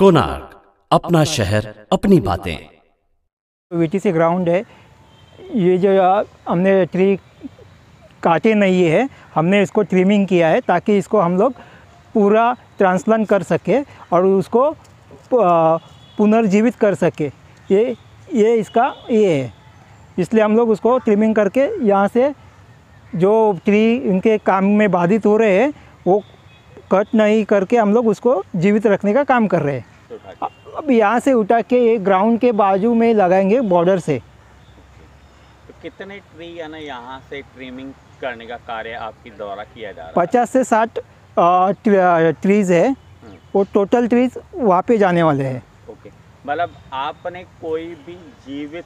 कोनार्क अपना शहर, अपनी बातें। वीटीसी ग्राउंड है। ये जो हमने ट्री काटे नहीं है। हमने इसको ट्रिमिंग किया है ताकि इसको हम लोग पूरा ट्रांसप्लांट कर सके और उसको पुनर्जीवित कर सके। ये ये इसका, ये है। इसलिए हम लोग उसको ट्रिमिंग करके यहाँ से जो ट्री इनके काम में बाधित हो रहे हैं, वो कट नहीं करके हम लोग उसको जीवित रखने का काम कर रहे हैं। अब यहाँ से उठा के एक ग्राउंड के बाजू में लगाएँगे बॉर्डर से। तो कितने ट्री है ना यहाँ से ट्रिमिंग करने का कार्य आपके द्वारा किया जा रहा है? पचास से साठ ट्रीज़ है। वो टोटल ट्रीज़ वहाँ पे जाने वाले हैं। ओके। मतलब आपने कोई भी जीवित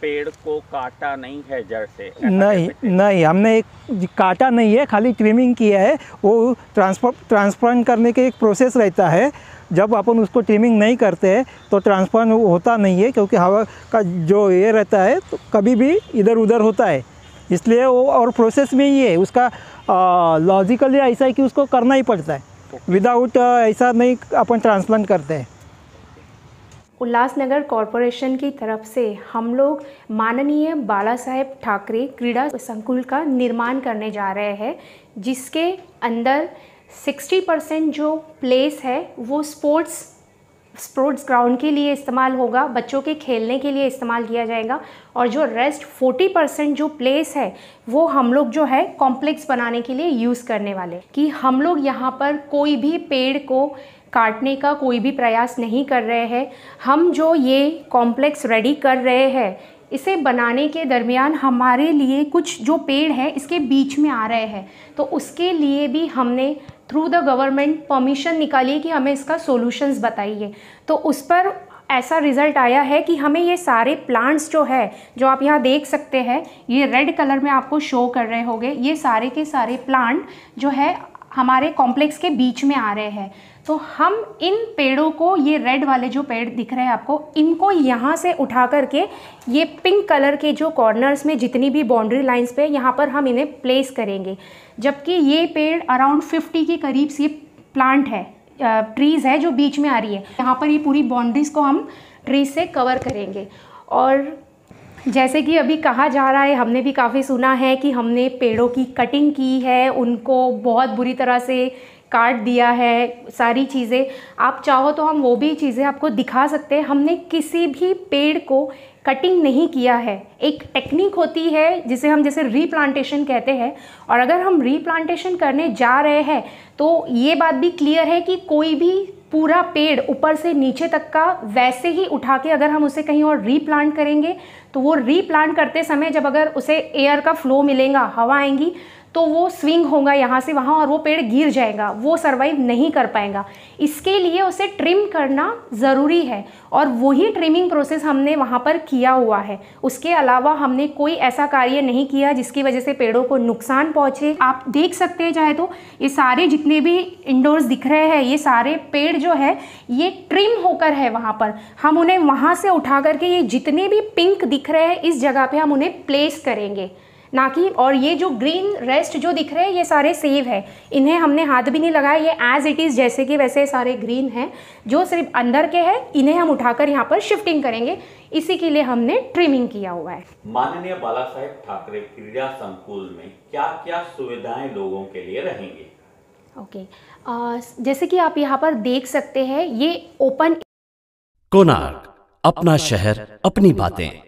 पेड़ को काटा नहीं है जड़ से? नहीं नहीं हमने एक काटा नहीं है खाली ट्रिमिंग किया है। वो ट्रांसफ़र ट्रांसप्लांट करने के एक प्रोसेस रहता है। जब अपन उसको ट्रिमिंग नहीं करते हैं तो ट्रांसप्लांट होता नहीं है, क्योंकि हवा का जो ये रहता है तो कभी भी इधर उधर होता है। इसलिए वो और प्रोसेस में ही है, उसका लॉजिकली ऐसा है कि उसको करना ही पड़ता है। विदाउट ऐसा नहीं अपन ट्रांसप्लांट करते हैं। उल्लासनगर कॉरपोरेशन की तरफ़ से हम लोग माननीय बाला साहेब ठाकरे क्रीड़ा संकुल का निर्माण करने जा रहे हैं, जिसके अंदर 60 परसेंट जो प्लेस है, वो स्पोर्ट्स स्पोर्ट्स ग्राउंड के लिए इस्तेमाल होगा, बच्चों के खेलने के लिए इस्तेमाल किया जाएगा, और जो रेस्ट 40 परसेंट जो प्लेस है, वो हम लोग जो है कॉम्प्लेक्स बनाने के लिए यूज़ करने वाले कि हम लोग यहाँ पर कोई भी पेड़ को काटने का कोई भी प्रयास नहीं कर रहे हैं। हम जो ये कॉम्प्लेक्स रेडी कर रहे हैं इसे बनाने के दरमियान हमारे लिए कुछ जो पेड़ है, इसके बीच में आ रहे हैं। तो उसके लिए भी हमने थ्रू द गवर्नमेंट परमिशन निकाली कि हमें इसका सॉल्यूशंस बताइए। तो उस पर ऐसा रिज़ल्ट आया है कि हमें ये सारे प्लांट्स जो है, जो आप यहाँ देख सकते हैं, ये रेड कलर में आपको शो कर रहे होंगे, ये सारे के सारे प्लांट जो है हमारे कॉम्प्लेक्स के बीच में आ रहे हैं। तो हम इन पेड़ों को, ये रेड वाले जो पेड़ दिख रहे हैं आपको, इनको यहाँ से उठा करके, ये पिंक कलर के जो कॉर्नर्स में जितनी भी बाउंड्री लाइंस पे यहाँ पर हम इन्हें प्लेस करेंगे। जबकि ये पेड़ अराउंड 50 के करीब ये प्लांट है ट्रीज़ है जो बीच में आ रही है। यहाँ पर ये पूरी बाउंड्रीज़ को हम ट्रीज से कवर करेंगे। और जैसे कि अभी कहा जा रहा है, हमने भी काफ़ी सुना है कि हमने पेड़ों की कटिंग की है, उनको बहुत बुरी तरह से काट दिया है, सारी चीज़ें। आप चाहो तो हम वो भी चीज़ें आपको दिखा सकते हैं। हमने किसी भी पेड़ को कटिंग नहीं किया है। एक टेक्निक होती है, जिसे हम जैसे रीप्लांटेशन कहते हैं। और अगर हम रीप्लांटेशन करने जा रहे हैं तो ये बात भी क्लियर है कि कोई भी पूरा पेड़ ऊपर से नीचे तक का वैसे ही उठा के अगर हम उसे कहीं और रीप्लांट करेंगे तो वो रीप्लांट करते समय जब अगर उसे एयर का फ्लो मिलेगा, हवा आएँगी तो वो स्विंग होगा यहाँ से वहाँ और वो पेड़ गिर जाएगा, वो सर्वाइव नहीं कर पाएगा। इसके लिए उसे ट्रिम करना ज़रूरी है और वही ट्रिमिंग प्रोसेस हमने वहाँ पर किया हुआ है। उसके अलावा हमने कोई ऐसा कार्य नहीं किया जिसकी वजह से पेड़ों को नुकसान पहुँचे। आप देख सकते हैं चाहे तो ये सारे जितने भी इंडोर्स दिख रहे हैं, ये सारे पेड़ जो है, ये ट्रिम होकर है वहाँ पर। हम उन्हें वहाँ से उठा करके ये जितने भी पिंक दिख रहे हैं, इस जगह पे हम उन्हें प्लेस करेंगे। ना कि और ये जो ग्रीन रेस्ट जो दिख रहे हैं ये सारे सेव है। इन्हें हमने हाथ भी नहीं लगाया ये एज इट इज़ जैसे कि वैसे सारे ग्रीन हैं जो सिर्फ़ अंदर के हैं इन्हें हम उठाकर यहाँ पर शिफ्टिंग करेंगे। इसी के लिए हमने ट्रिमिंग किया हुआ है। माननीय बाला साहेब ठाकरे क्रीड़ा संकुल में क्या क्या सुविधाएँ लोगों के लिए रहेंगी? ओके आ, जैसे कि आप यहाँ पर देख सकते हैं ये ओपन कोनार्क अपना शहर अपनी बातें।